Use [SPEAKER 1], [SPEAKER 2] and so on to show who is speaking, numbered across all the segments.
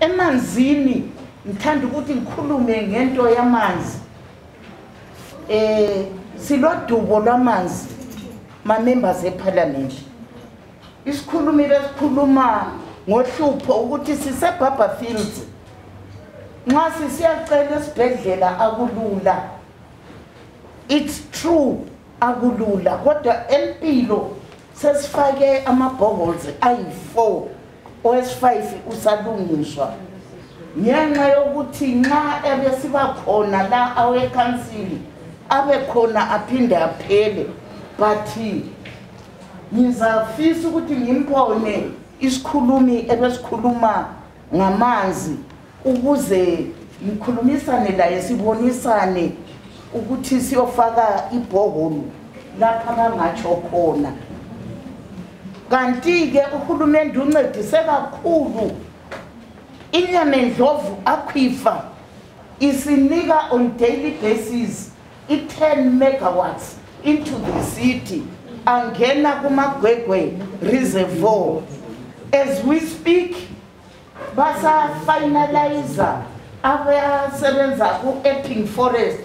[SPEAKER 1] emanzini ngithanda ukuthi ngikhulume ngento yamanzi eh silodubo lwamanzi mamembers eparliament isikhulumi besikhuluma ngohlupho ukuthi sisebhabha fields nxa sisiyacela esibhedlela akulula it's true akulula kodwa empilo sesifake ama-boholes ayi-four owesi-five usalungiswa ngenxa yokuthi nxa ebesiba khona la awekhansili abe khona aphinde aphele but ngizafisa ukuthi ngimbone isikhulumi ebesikhuluma ngamanzi ukuze ngikhulumisane laye sibonisane ukuthi siyofaka ibhoholu lapha kangatsho khona kanti-ke uhulumende uncedise kakhulu inyamendlovu akhwifa isinika on daily basis i-10 megawatts into the city angena kumagwegwe reservoir as we speak basafinaliza abasebenza ku-epping forest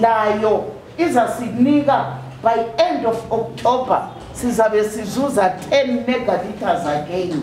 [SPEAKER 1] layo izasinika by end of october sizabe sizuza 10 megalitres again